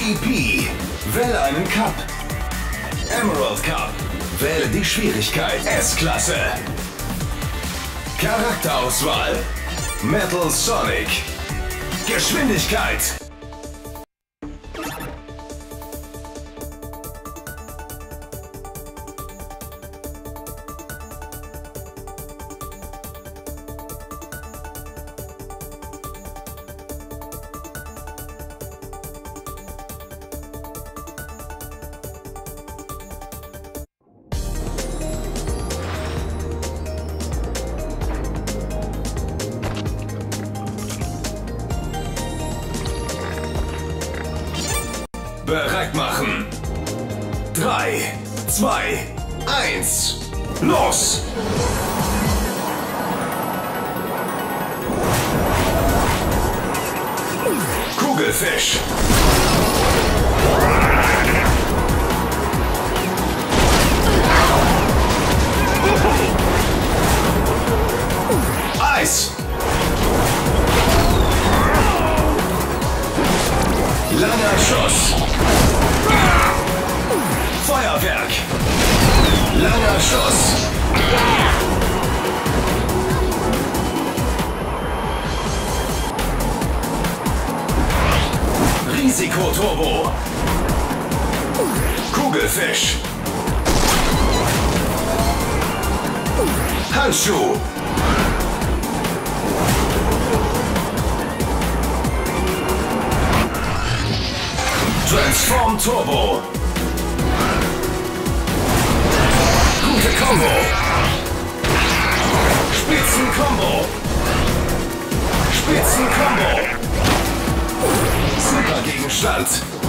GP. Wähle einen Cup. Emerald Cup. Wähle die Schwierigkeit S-Klasse. Charakterauswahl. Metal Sonic. Geschwindigkeit. Bereit machen. 3, 2, 1. Los! Kugelfisch. Eis. Langer Schuss. Feuerwerk. Langer Schuss. Risikoturbo. Kugelfisch. Handschuh. Transform Turbo. Gute Combo. Spitzen Combo. Spitzen Combo. Super Gegenstand.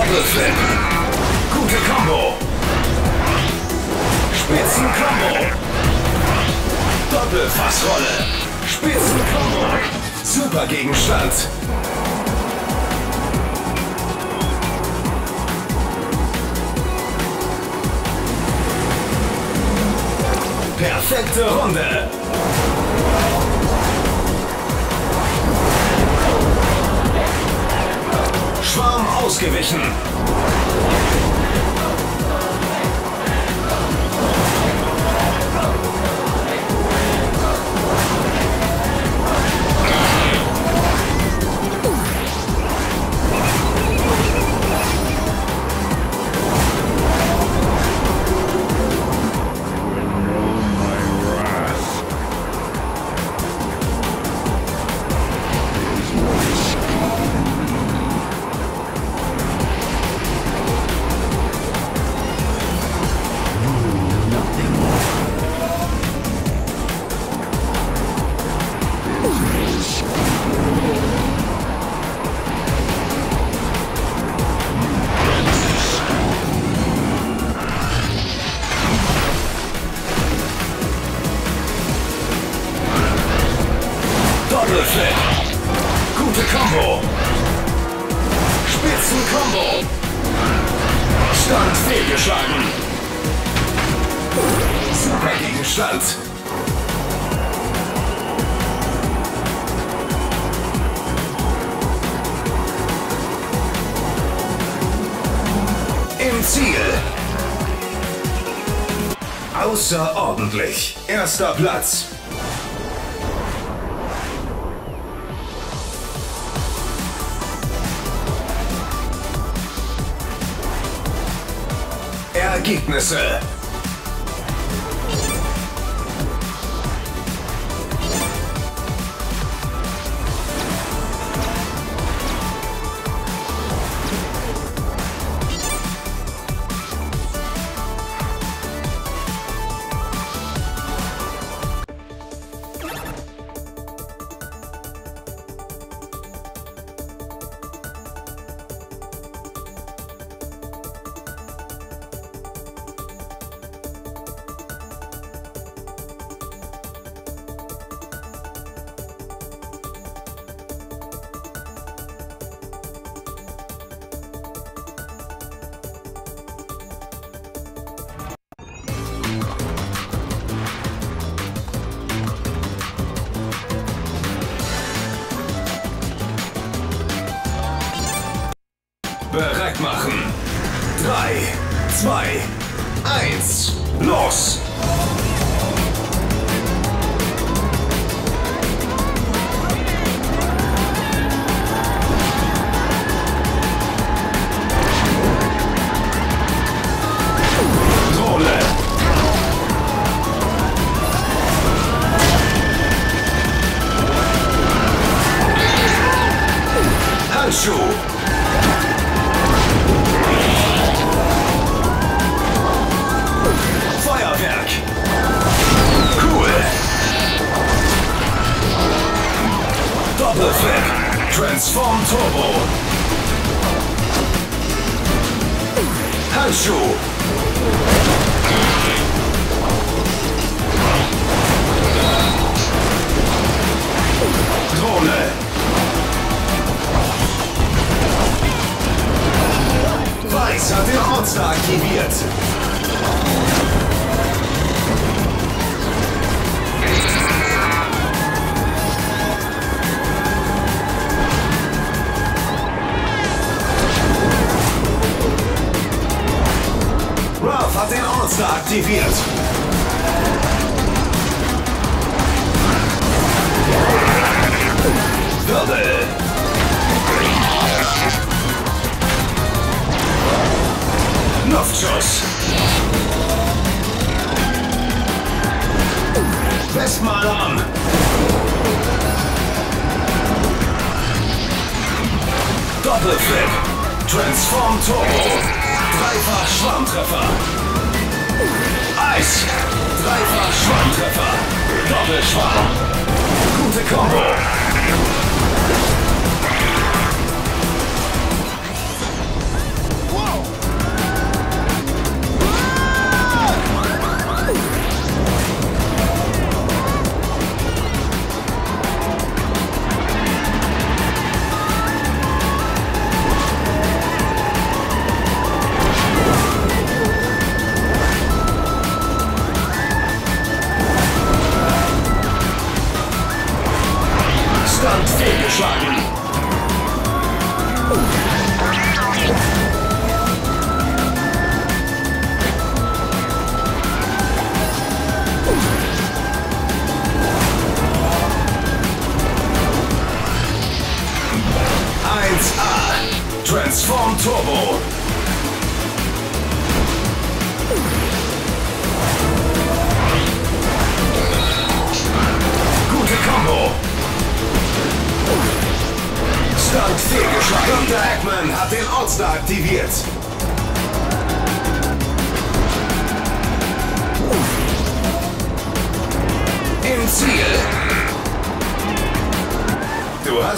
Doppelflip. Gute Combo. Spitzen Combo. Doppelfassrolle. Spitzen Combo. Super Gegenstand. Perfekte Runde. Schwarm ausgewichen. Außerordentlich. Erster Platz. Ergebnisse. Bereit machen. 3, 2, 1, los! Doppelflip. Transform Turbo. Handschuh. Drohne. Weiß hat den Monster aktiviert. Hat den All-Star aktiviert. Wirbel. Luftschuss. Westmalarm. Doppelflip. Transform Turbo. Dreifach Schwarmtreffer. Eis. Dreifach Schwarmtreffer. Doppelschwarm. Gute Kombo.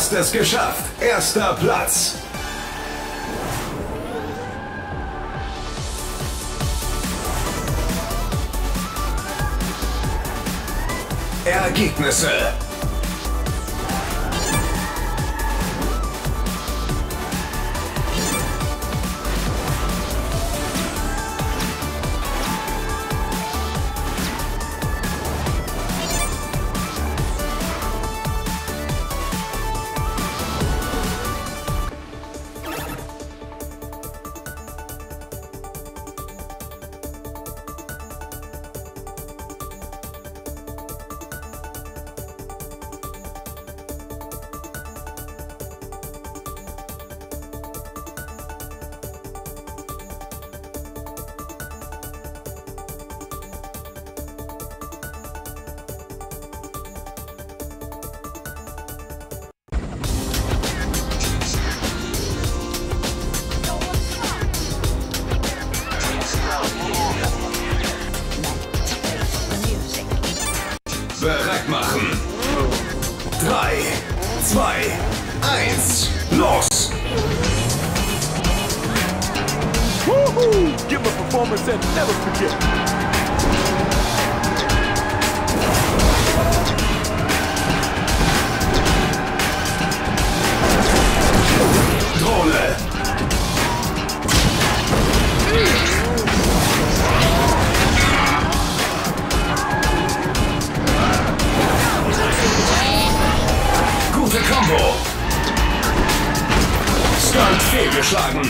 Hast es geschafft. Erster Platz. Ergebnisse. Bereit machen. 3, 2, 1, los! Woohoo! Give a performance that never forget. Drohne. Combo. Stunt fehlgeschlagen.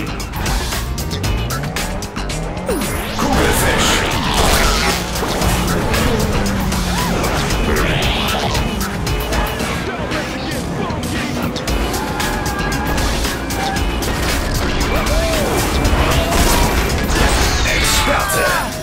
Kugelfisch. Experte.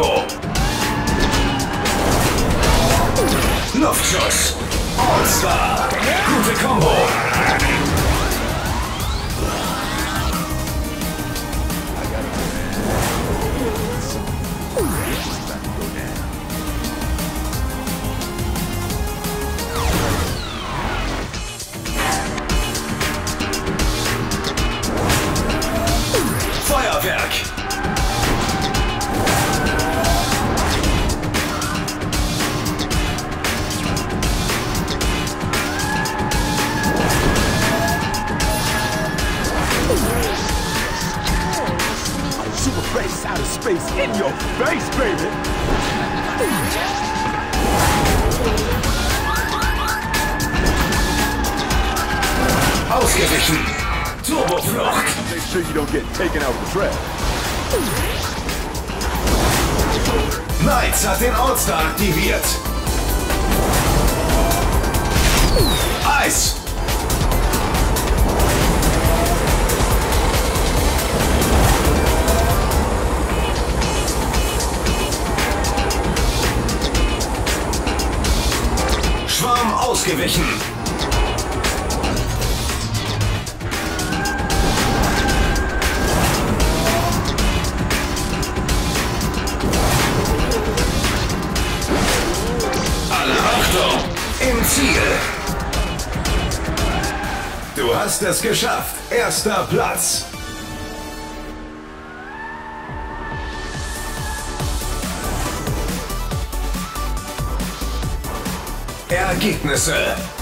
Combo. Luftschuss. All-Star. Gute Combo. Of space in your face, baby. Ausgewichen. Turboflucht. Make sure you don't get taken out with the trash. Knights hat den All-Star aktiviert. Eis. Ausgewichen. Alle Achtung! Im Ziel! Du hast es geschafft. Erster Platz. Ergebnisse.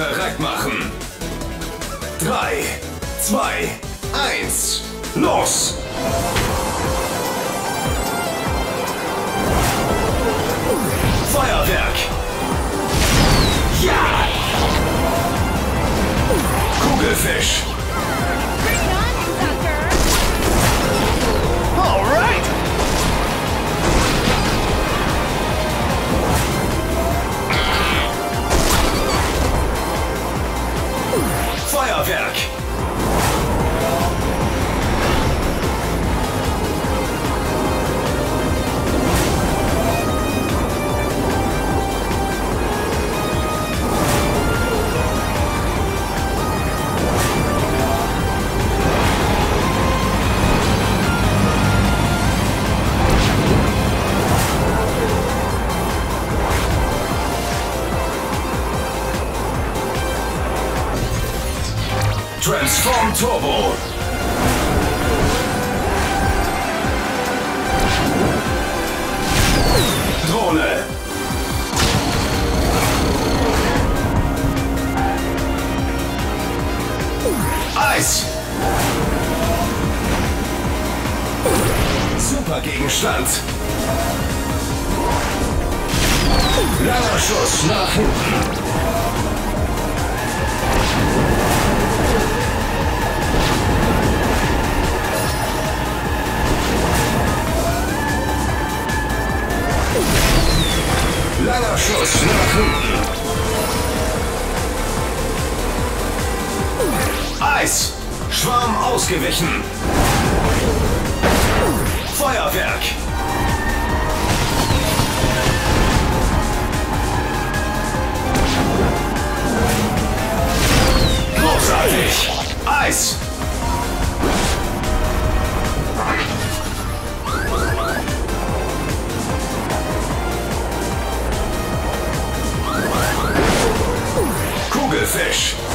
Bereit machen. 3, 2, 1, los! Feuerwerk! Ja! Kugelfisch! Turbo. Drohne. Eis. Supergegenstand. Langer Schuss nach hinten. Hinten. Eis. Schwarm ausgewichen. Feuerwerk. Großartig. Eis. Kugelfisch.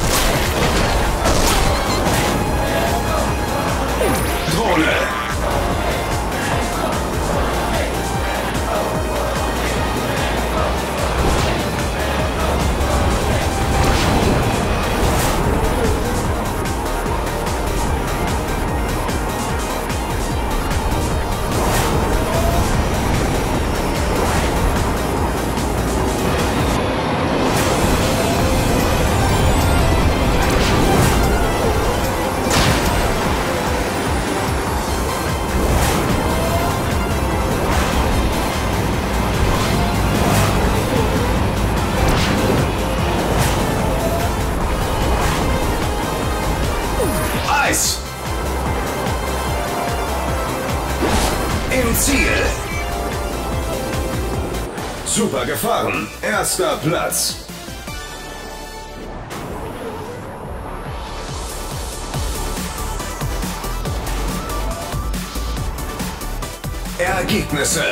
Gefahren. Erster Platz. Ergebnisse.